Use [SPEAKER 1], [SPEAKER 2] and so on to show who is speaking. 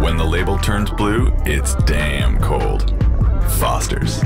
[SPEAKER 1] When the label turns blue, it's damn cold. Foster's.